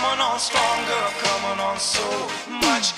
coming on stronger, coming on so much